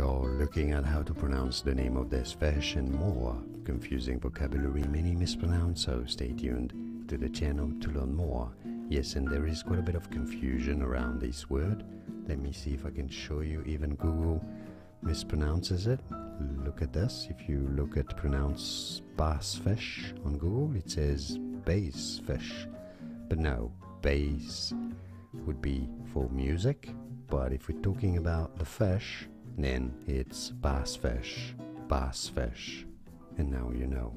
you're looking at how to pronounce the name of this fish and more confusing vocabulary many mispronounce, so stay tuned to the channel to learn more. Yes, and there is quite a bit of confusion around this word. Let me see if I can show you. Even Google mispronounces it. Look at this. If you look at pronounce bass fish on Google, it says bass fish. But no, bass would be for music. But if we're talking about the fish, then it's bass fish, bass fish. And now you know.